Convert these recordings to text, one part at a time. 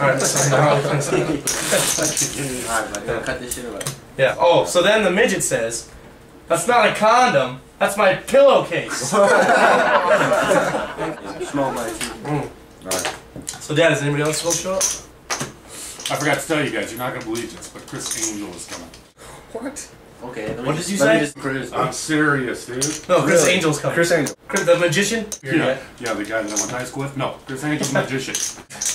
Alright, so now Alright, but don't cut this shit away. Yeah. Oh, so then the midget says, "That's not a condom. That's my pillowcase." Small bites. Alright. so, Dad, is anybody else supposed to show up? I forgot to tell you guys, you're not gonna believe this, but Criss Angel is coming. What? Okay, let me What did you say? Me just produce I'm serious, dude. No, Criss Really? Angel's coming. Criss Angel. Criss, the magician. Yeah, yeah, the guy that I went to high school with. No, Criss Angel's a magician.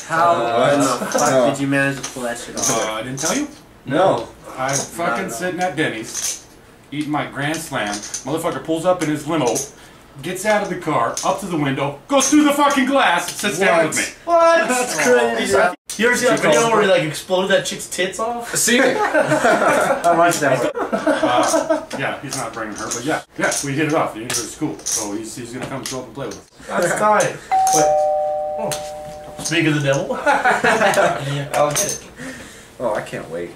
How Uh, in the fuck no. did you manage to pull that shit off? Uh, I didn't tell you. No. I'm fucking sitting at Denny's, eating my Grand Slam. Motherfucker pulls up in his limo, gets out of the car, up to the window, goes through the fucking glass, sits down with me. What? That's crazy. You ever see that video where he like exploded that chick's tits off? See it? I watched that one. Uh, yeah, he's not bringing her, but yeah, yeah, we hit it off. The interview was cool, so he's, he's gonna come show up and play with us. That's tight. Wait. Oh. Speak of the devil. I'll get it. Oh, I can't wait.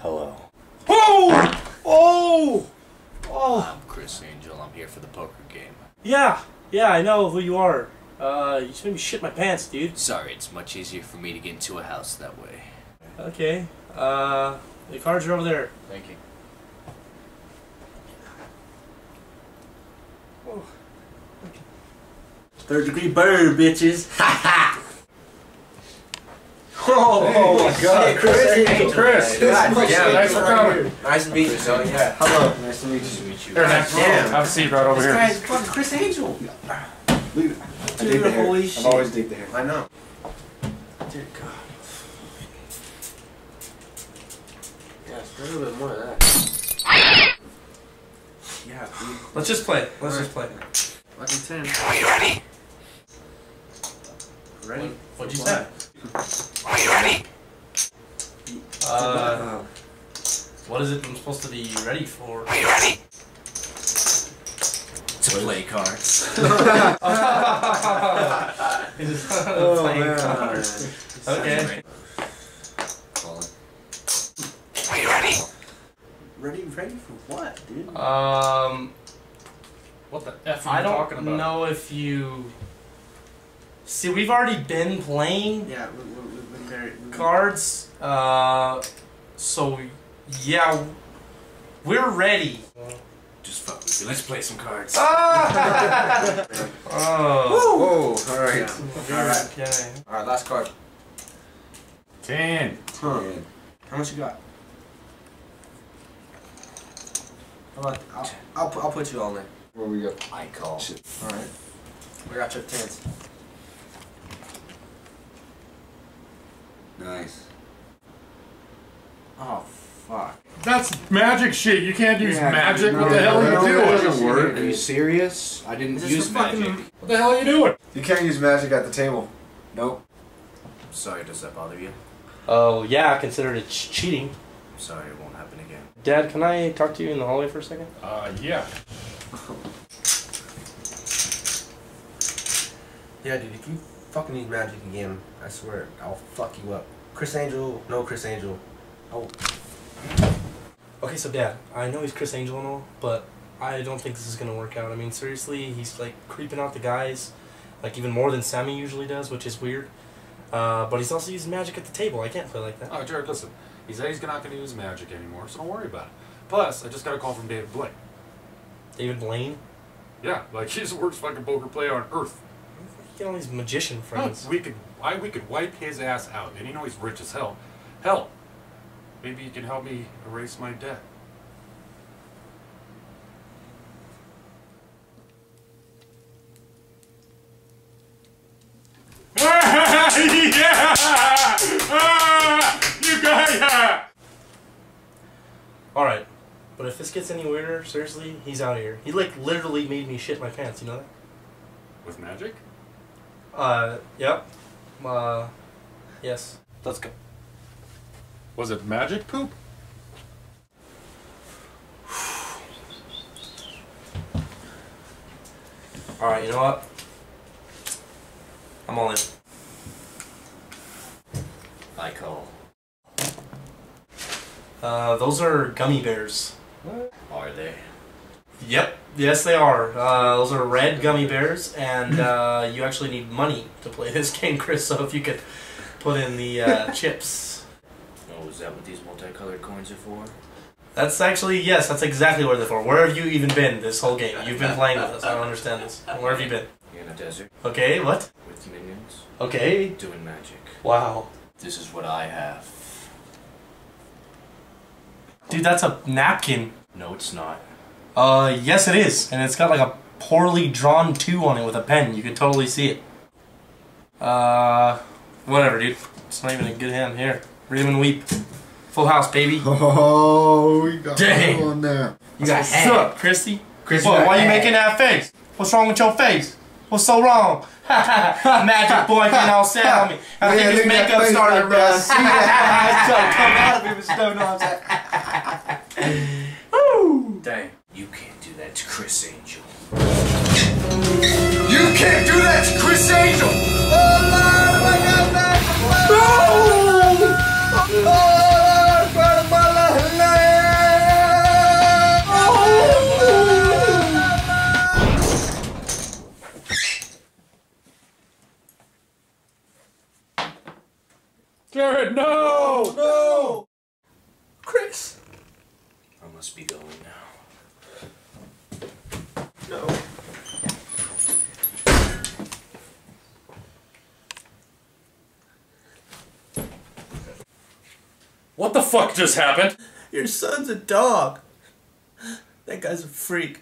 Hello. Oh! Oh! Oh! I'm Criss Angel. I'm here for the poker game. Yeah, yeah, I know who you are. Uh, you just made me shit my pants, dude. Sorry, it's much easier for me to get into a house that way. Okay. Uh, the cards are over there. Thank you. Third degree burn, bitches. Oh, oh my god. Criss. Hey, Criss. God, Yeah, damn, thanks for coming. Nice to meet you, so yeah. Hello. Nice to meet you. meet you. Here, next. Damn. Have a seat right over This here. guy's fucking Criss Angel. Look at I dig Dude, the hair. holy I've always dig the hair. I know. Dear God. Yes, a little bit more of that. Yeah, dude. Let's just play. Let's just play. Fucking ten. Are you ready? Ready? What'd you say? Are you ready? Uh, what is it I'm supposed to be ready for? Are you ready? To play cards. He's Oh, playing man. cards. Okay. Are you ready? Ready, ready for what, dude? Um, What the F I don't know if you. See, we've already been playing Yeah, we, we, we've been very. we've been- cards. Uh, so yeah, we're ready. Just fuck with you. Let's play some cards. Ah! oh. Oh, alright. Yeah. Alright. Okay. Alright, last card. Ten. Huh. How much you got? How about, I'll, I'll, put, I'll put you all in. What we got? I call. Shit. Alright. We got your tens. Nice. Oh, fuck. That's magic shit. You can't use Yeah, magic. no, what the hell no, are you no, doing? it doesn't work. Are you serious? I didn't Is this use for fucking- magic. What the hell are you doing? You can't use magic at the table. Nope. Sorry, does that bother you? Oh yeah, I consider it ch- cheating. Sorry, it won't happen again. Dad, can I talk to you in the hallway for a second? Uh, yeah. Yeah, dude, if you fucking use magic again, I swear, I'll fuck you up. Criss Angel, no Criss Angel. Oh, Okay, so Dad, I know he's Criss Angel and all, but I don't think this is gonna work out. I mean, seriously, he's like creeping out the guys, like even more than Sammy usually does, which is weird. Uh, but he's also using magic at the table. I can't play like that. Oh, Jared, listen. He said he's not going to use magic anymore, so don't worry about it. Plus, I just got a call from David Blaine. David Blaine, Yeah, like he's the worst fucking poker player on earth. Get all these magician friends. We could, I, we could wipe his ass out, and you know he's rich as hell. Hell, maybe you can help me erase my debt. yeah! Ah, you got ya! All right, but if this gets any weirder, seriously, he's out of here. He like literally made me shit my pants. You know that? With magic? Uh, yep. Uh, yes. Let's go. Was it magic poop? All right, you know what? I'm all in. I call. Uh, those are gummy bears. Are they? Yep. Yes, they are. Uh, those are red gummy bears, and uh, you actually need money to play this game, Criss. So if you could put in the uh, chips. Oh, is that what these multicolored coins are for? That's actually yes. That's exactly what they're for. Where have you even been this whole game? You've been playing with us. I don't understand this. Where have you been? In a desert Okay. What? with minions Okay. doing magic. Wow. This is what I have. Dude, that's a napkin. No, it's not. Uh, yes, it is, and it's got like a poorly drawn two on it with a pen. You can totally see it. Uh, whatever, dude. It's not even a good hand. Here, read 'em and weep. Full house, baby. Oh, we got Dang. one there. You got What's up, Christy? Christy What? got Why you making that face? What's wrong with your face? What's so wrong? Magic boy getting all sad on me. I Yeah, think his look at that makeup face started like that. rust. It's trying to come out of him. It's no nonsense. Woo! Dang. You can't do that to Criss Angel. You can't do that to Criss Angel! Oh, Lord, I got that! Oh, Lord, God, my Jared, no! No! Criss. I must be going now. What the fuck just happened? Your son's a dog. That guy's a freak.